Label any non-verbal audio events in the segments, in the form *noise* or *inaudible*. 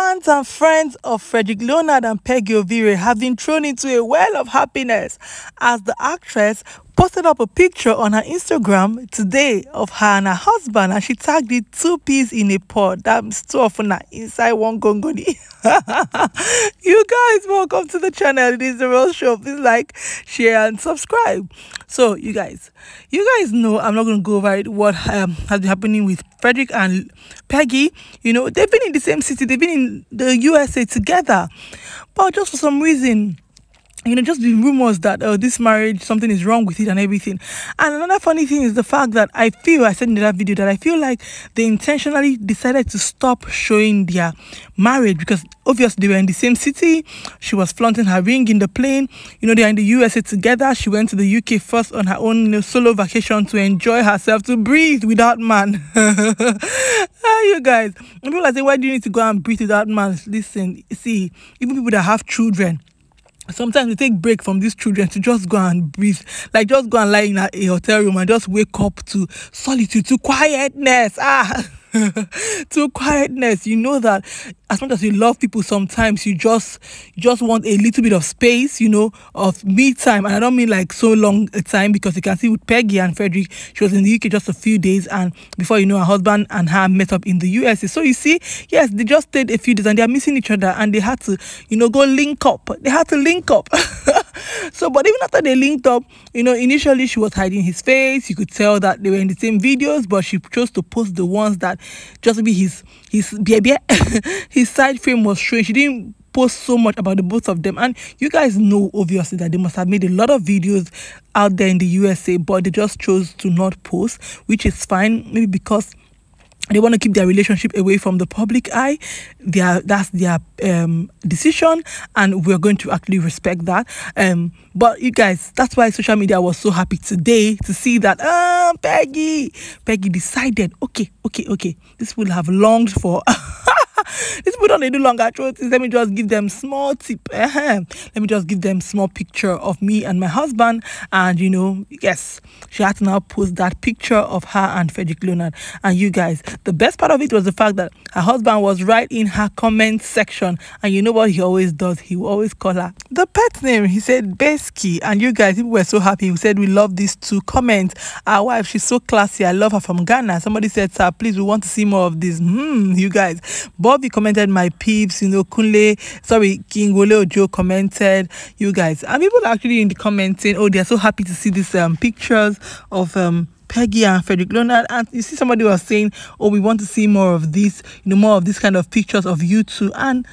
Fans and friends of Frederick Leonard and Peggy Ovire have been thrown into a well of happiness as the actress posted up a picture on her Instagram today of her and her husband and she tagged it two peas in a pod. That's two of them inside one gongoni. *laughs* you guys, welcome to the channel. It is the Rose Show. Please like, share, and subscribe. So, you guys, you guys know I'm not going to go over it, what um, has been happening with Frederick and Peggy. You know, they've been in the same city, they've been in the USA together, but just for some reason, you know, just the rumors that oh, this marriage, something is wrong with it and everything. And another funny thing is the fact that I feel, I said in that video, that I feel like they intentionally decided to stop showing their marriage because obviously they were in the same city. She was flaunting her ring in the plane. You know, they're in the USA together. She went to the UK first on her own you know, solo vacation to enjoy herself, to breathe without man. *laughs* ah, you guys, people are saying, why do you need to go and breathe without man? Listen, see, even people that have children, sometimes we take break from these children to just go and breathe. Like just go and lie in a, a hotel room and just wake up to solitude to quietness. Ah *laughs* to quietness you know that as much as you love people sometimes you just you just want a little bit of space you know of me time. And i don't mean like so long a time because you can see with peggy and frederick she was in the uk just a few days and before you know her husband and her met up in the usa so you see yes they just stayed a few days and they're missing each other and they had to you know go link up. They had to link up *laughs* so but even after they linked up you know initially she was hiding his face. You could tell that they were in the same videos but she chose to post the ones that just be his his baby *laughs* his side frame was showing she didn't post so much about the both of them. And you guys know obviously that they must have made a lot of videos out there in the usa but they just chose to not post which is fine maybe because they want to keep their relationship away from the public eye. That's their um, decision and we're going to actually respect that. Um, but you guys that's why social media was so happy today to see that ah peggy peggy decided okay okay okay this will have longed for *laughs* these people don't do longer throats let me just give them small tip let me just give them small picture of me and my husband. And you know yes she had to now post that picture of her and Frederick Leonard. And you guys the best part of it was the fact that her husband was right in her comment section. And you know what he always does? He will always call her the pet name he said Besky. And you guys people were so happy. We said we love these two comments. Our wife she's so classy. I love her from Ghana. Somebody said sir please we want to see more of this. Hmm you guys. Bobby commented my peeps, you know, Kunle, sorry, King Wole Ojo commented, you guys. And people actually in the comments saying, oh, they're so happy to see these um, pictures of um Peggy and Frederick Leonard. And you see somebody was saying, oh, we want to see more of this, you know, more of this kind of pictures of you two. And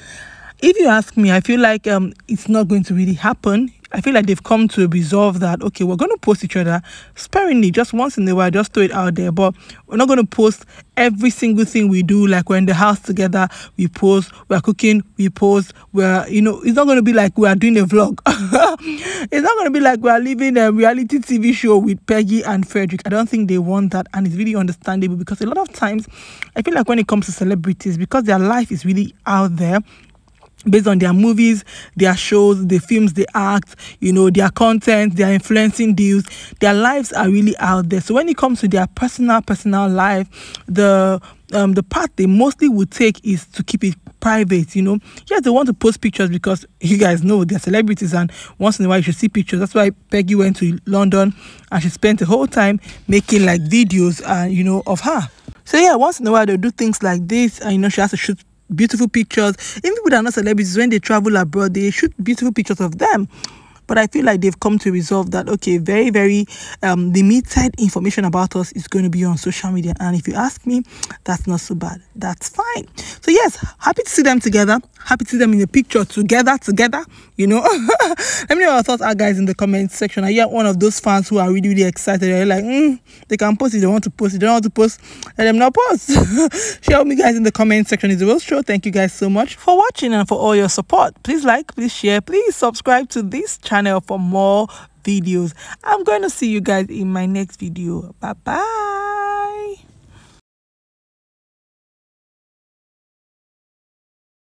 if you ask me, I feel like um it's not going to really happen. I feel like they've come to a resolve that. Okay, we're going to post each other sparingly, just once in a while, just throw it out there. But we're not going to post every single thing we do. Like we're in the house together, we post. We're cooking, we post. We're, you know, it's not going to be like we are doing a vlog. *laughs* it's not going to be like we are living a reality TV show with Peggy and Frederick. I don't think they want that, and it's really understandable because a lot of times, I feel like when it comes to celebrities, because their life is really out there based on their movies, their shows, the films they act, you know, their content, their influencing deals, their lives are really out there. So when it comes to their personal, personal life, the um the path they mostly would take is to keep it private, you know. Yes, they want to post pictures because you guys know they're celebrities and once in a while you should see pictures. That's why Peggy went to London and she spent the whole time making like videos and uh, you know of her. So yeah, once in a while they do things like this and you know she has to shoot beautiful pictures. Even are not celebrities, when they travel abroad, they shoot beautiful pictures of them. But I feel like they've come to resolve that, okay, very, very um, limited information about us is going to be on social media. And if you ask me, that's not so bad. That's fine. So, yes, happy to see them together. Happy to see them in a picture together, together, you know. *laughs* Let me know your thoughts are, guys, in the comment section. Are you one of those fans who are really, really excited? They're like, mm, they can post it, they want to post it, they don't want to post, let them not post. *laughs* Share with me, guys, in the comment section. It's a Rose Show. Thank you guys so much for watching and for all your support. Please like, please share, please subscribe to this channel channel for more videos. I'm going to see you guys in my next video. Bye bye